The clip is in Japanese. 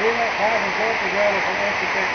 Do not have and go together from Institute